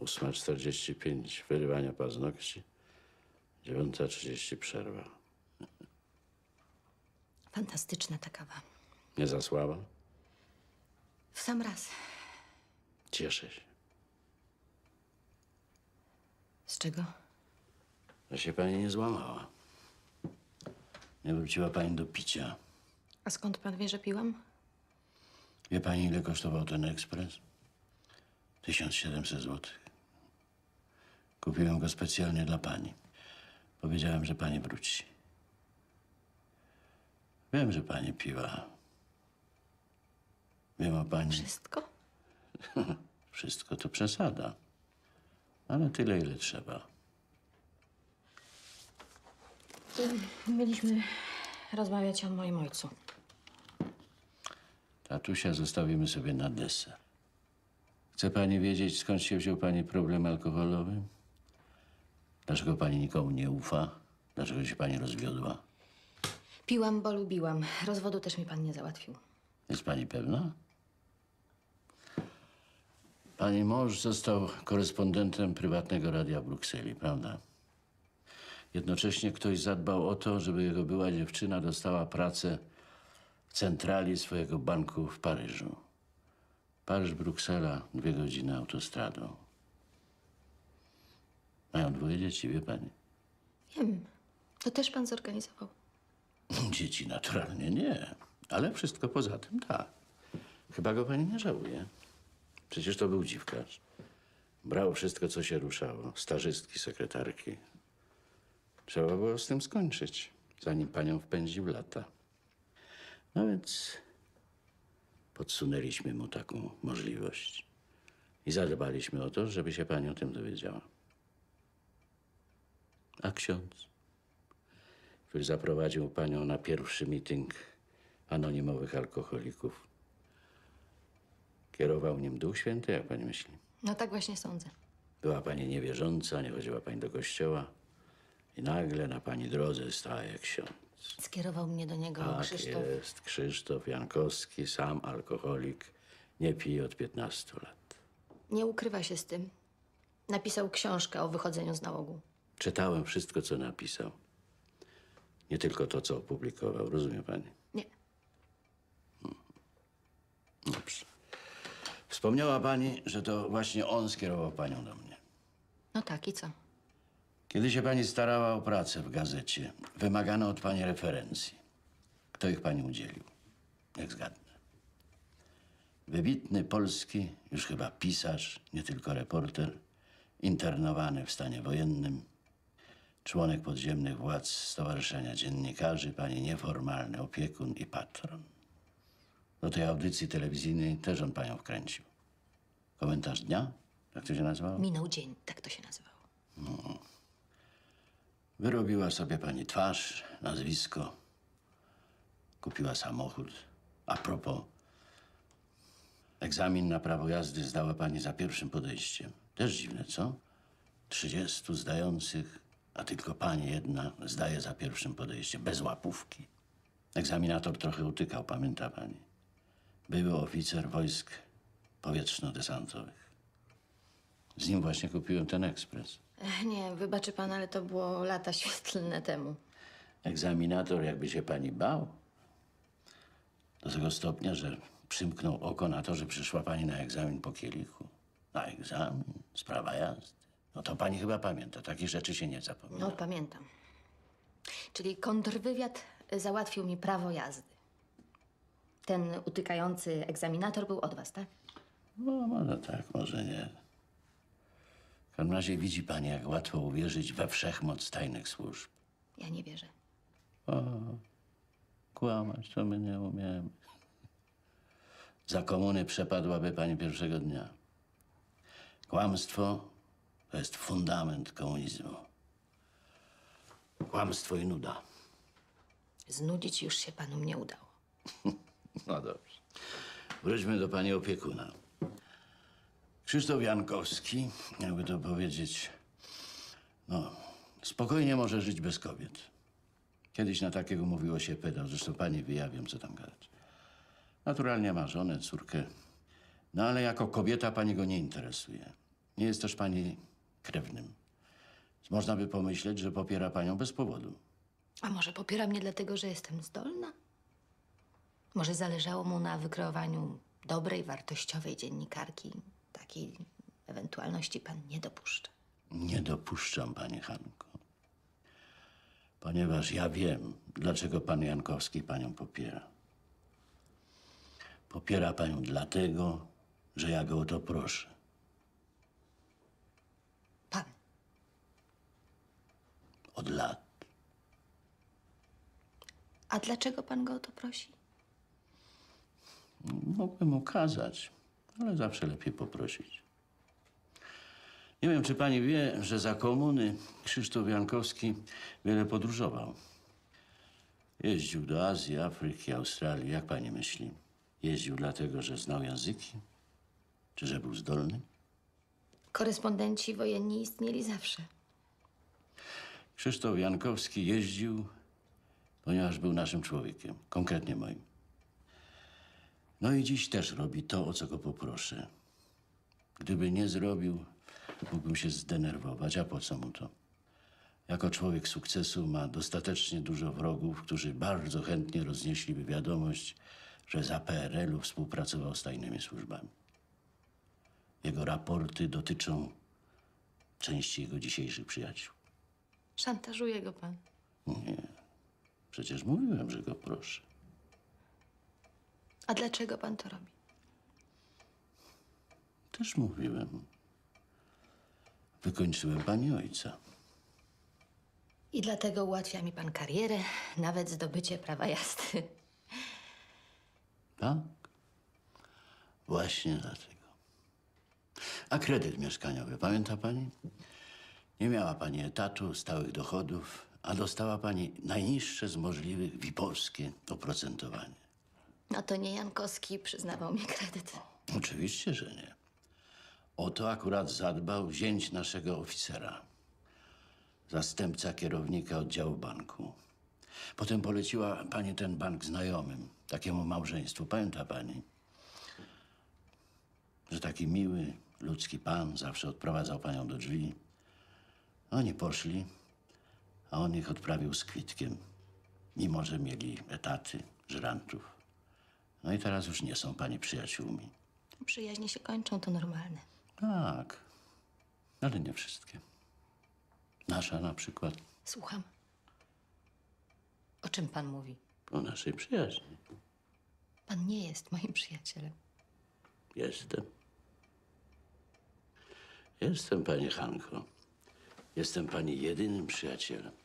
8.45 wyrywania paznokci. 9.30 przerwa. Fantastyczna ta kawa. Nie za słaba? W sam raz. Cieszę się. Z czego? Że się pani nie złamała. Nie wróciła pani do picia. A skąd pan wie, że piłam? Wie pani, ile kosztował ten ekspres? 1700 zł. Kupiłem go specjalnie dla pani. Powiedziałem, że pani wróci. Wiem, że pani piła. Wiem o pani. Wszystko? Wszystko to przesada. Ale tyle, ile trzeba. Mieliśmy rozmawiać o moim ojcu. Tatusia zostawimy sobie na deser. Chce pani wiedzieć, skąd się wziął pani problem alkoholowy? Dlaczego pani nikomu nie ufa? Dlaczego się pani rozwiodła? Piłam, bo lubiłam. Rozwodu też mi pan nie załatwił. Jest pani pewna? Pani mąż został korespondentem prywatnego radia w Brukseli, prawda? Jednocześnie ktoś zadbał o to, żeby jego była dziewczyna dostała pracę w centrali swojego banku w Paryżu. Paryż-Bruksela, dwie godziny autostradą. Mają dwoje dzieci, wie pani? Wiem. To też pan zorganizował. Dzieci naturalnie nie, ale wszystko poza tym tak. Chyba go pani nie żałuje. Przecież to był dziwkarz. Brał wszystko, co się ruszało. Stażystki, sekretarki. Trzeba było z tym skończyć, zanim panią wpędził lata. No więc podsunęliśmy mu taką możliwość. I zadbaliśmy o to, żeby się pani o tym dowiedziała. A ksiądz? który zaprowadził panią na pierwszy mityng anonimowych alkoholików. Kierował nim Duch Święty, jak pani myśli? No tak właśnie sądzę. Była pani niewierząca, nie chodziła pani do kościoła i nagle na pani drodze staje ksiądz. Skierował mnie do niego Tak Krzysztof. jest, Krzysztof Jankowski, sam alkoholik, nie pije od 15 lat. Nie ukrywa się z tym. Napisał książkę o wychodzeniu z nałogu. Czytałem wszystko, co napisał. Nie tylko to, co opublikował, rozumie pani? Nie. Dobrze. Wspomniała pani, że to właśnie on skierował panią do mnie. No tak, i co? Kiedy się pani starała o pracę w gazecie, wymagano od pani referencji. Kto ich pani udzielił? Jak zgadnę. Wybitny polski, już chyba pisarz, nie tylko reporter, internowany w stanie wojennym, członek podziemnych władz Stowarzyszenia Dziennikarzy, pani nieformalny opiekun i patron. Do tej audycji telewizyjnej też on panią wkręcił. Komentarz dnia? Jak to się nazywało? Minął dzień, tak to się nazywało. Wyrobiła sobie pani twarz, nazwisko. Kupiła samochód. A propos, egzamin na prawo jazdy zdała pani za pierwszym podejściem. Też dziwne, co? Trzydziestu zdających, a tylko pani jedna zdaje za pierwszym podejściem, bez łapówki. Egzaminator trochę utykał, pamięta pani. Były oficer wojsk powietrzno-desantowych. Z nim właśnie kupiłem ten ekspres. Ech, nie, wybaczy pan, ale to było lata świetlne temu. Egzaminator, jakby się pani bał. Do tego stopnia, że przymknął oko na to, że przyszła pani na egzamin po kielichu. Na egzamin, sprawa jazdy. No to pani chyba pamięta, takich rzeczy się nie zapomina. No, pamiętam. Czyli kontrwywiad załatwił mi prawo jazdy. Ten utykający egzaminator był od was, tak? No, może tak, może nie. W każdym razie widzi pani, jak łatwo uwierzyć we wszechmoc tajnych służb. Ja nie wierzę. Kłamać, to my nie umiemy. Za komuny przepadłaby pani pierwszego dnia. Kłamstwo to jest fundament komunizmu. Kłamstwo i nuda. Znudzić już się panu nie udało. No dobrze. Wróćmy do pani opiekuna. Krzysztof Jankowski, jakby to powiedzieć, no, spokojnie może żyć bez kobiet. Kiedyś na takiego mówiło się pedał, zresztą pani wyjawiam, co tam gadać. Naturalnie ma żonę, córkę, no ale jako kobieta pani go nie interesuje. Nie jest też pani krewnym. Można by pomyśleć, że popiera panią bez powodu. A może popiera mnie dlatego, że jestem zdolna? Może zależało mu na wykreowaniu dobrej, wartościowej dziennikarki? Takiej ewentualności pan nie dopuszcza. Nie dopuszczam, pani Hanko. Ponieważ ja wiem, dlaczego pan Jankowski panią popiera. Popiera panią dlatego, że ja go o to proszę. Pan. Od lat. A dlaczego pan go o to prosi? Mógłbym ukazać, ale zawsze lepiej poprosić. Nie wiem, czy pani wie, że za komuny Krzysztof Jankowski wiele podróżował. Jeździł do Azji, Afryki, Australii. Jak pani myśli? Jeździł dlatego, że znał języki? Czy że był zdolny? Korespondenci wojenni istnieli zawsze. Krzysztof Jankowski jeździł, ponieważ był naszym człowiekiem, konkretnie moim. No i dziś też robi to, o co go poproszę. Gdyby nie zrobił, mógłbym się zdenerwować, a po co mu to? Jako człowiek sukcesu ma dostatecznie dużo wrogów, którzy bardzo chętnie roznieśliby wiadomość, że za PRL-u współpracował z tajnymi służbami. Jego raporty dotyczą części jego dzisiejszych przyjaciół. Szantażuje go pan. Przecież mówiłem, że go proszę. A dlaczego pan to robi? Też mówiłem. Wykończyłem pani ojca. I dlatego ułatwia mi pan karierę, nawet zdobycie prawa jazdy. Tak? Właśnie dlatego. A kredyt mieszkaniowy, pamięta pani? Nie miała pani etatu, stałych dochodów, a dostała pani najniższe z możliwych VIP-owskie oprocentowanie. No to nie Jankowski przyznawał mi kredyt. Oczywiście, że nie. O to akurat zadbał zięć naszego oficera, zastępca kierownika oddziału banku. Potem poleciła pani ten bank znajomym, takiemu małżeństwu. Pamięta pani, że taki miły, ludzki pan zawsze odprowadzał panią do drzwi. Oni poszli, a on ich odprawił z kwitkiem, mimo że mieli etaty, żrantów. No i teraz już nie są pani przyjaciółmi. Przyjaźnie się kończą, to normalne. Tak, ale nie wszystkie. Nasza na przykład Słucham. O czym pan mówi? o naszej przyjaźni. Pan nie jest moim przyjacielem. Jestem. Jestem, pani Hanko. Jestem pani jedynym przyjacielem.